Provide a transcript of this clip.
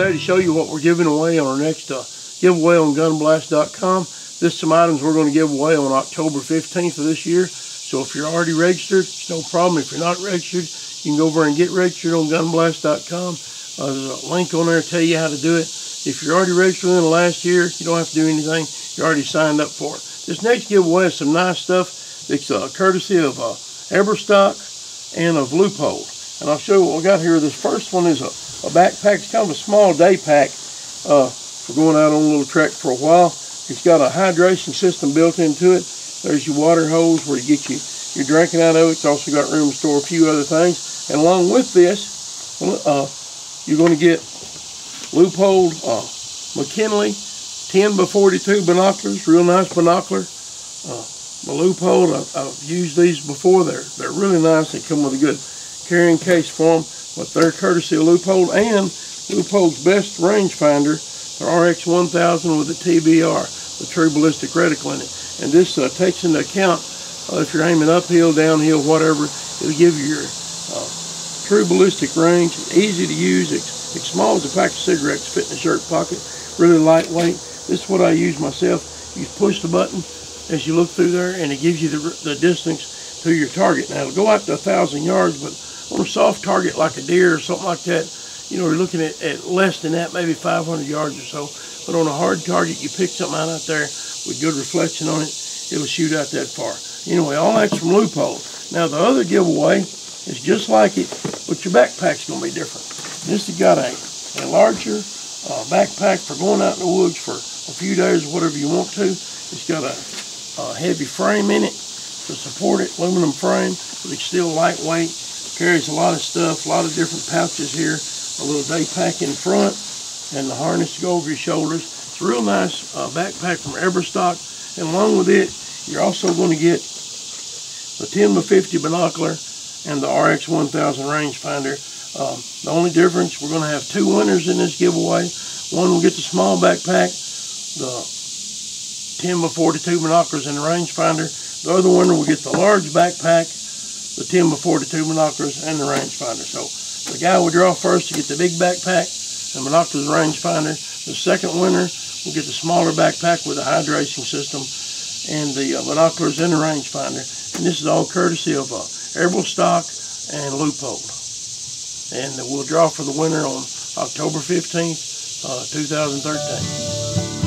today to show you what we're giving away on our next uh, giveaway on gunblast.com. This is some items we're going to give away on October 15th of this year. So if you're already registered, it's no problem. If you're not registered, you can go over and get registered on gunblast.com. Uh, there's a link on there to tell you how to do it. If you're already registered in the last year, you don't have to do anything. You're already signed up for it. This next giveaway is some nice stuff. It's uh, courtesy of uh, Eberlestock and of Leupold. And I'll show you what we got here. This first one is a, a backpack. It's kind of a small day pack uh, for going out on a little trek for a while. It's got a hydration system built into it. There's your water hose where you get you, your drinking out of it. It's also got room to store a few other things. And along with this, uh, you're going to get Leupold uh, McKinley 10 by 42 binoculars, real nice binocular. Uh, my Leupold, I've, I've, used these before. They're they're really nice. They come with a good carrying case for them, but they're courtesy of Leupold and Leupold's best rangefinder, the RX1000 with the TBR, the True Ballistic Reticle in it. And this uh, takes into account uh, if you're aiming uphill, downhill, whatever, it'll give you your uh, true ballistic range. Easy to use. It's, it's small as a pack of cigarettes, fit in the shirt pocket. Really lightweight. This is what I use myself. You push the button as you look through there, and it gives you the, the distance to your target. Now, it'll go out to a thousand yards, but on a soft target like a deer or something like that, you know, you're looking at, at less than that, maybe 500 yards or so. But on a hard target, you pick something out, out there with good reflection on it, it'll shoot out that far. Anyway, all that's from Leupold. Now, the other giveaway is just like it, but your backpack's going to be different. This has got a, a larger uh, backpack for going out in the woods for a few days, whatever you want to. It's got a, a heavy frame in it to support it, aluminum frame, but it's still lightweight Carries a lot of stuff, a lot of different pouches here. A little day pack in front and the harness to go over your shoulders. It's a real nice uh, backpack from Eberlestock. And along with it, you're also going to get the 10 by 50 binocular and the RX 1000 rangefinder. Um, the only difference, we're going to have two winners in this giveaway. One will get the small backpack, the 10 by 42 binoculars and the rangefinder. The other winner will get the large backpack the 10 by 42 binoculars and the rangefinder. So the guy will draw first to get the big backpack and binoculars rangefinder. The second winner will get the smaller backpack with a hydration system and the uh, binoculars and the rangefinder. And this is all courtesy of uh, Stock and Leupold. And we'll draw for the winner on October 15th, uh, 2013.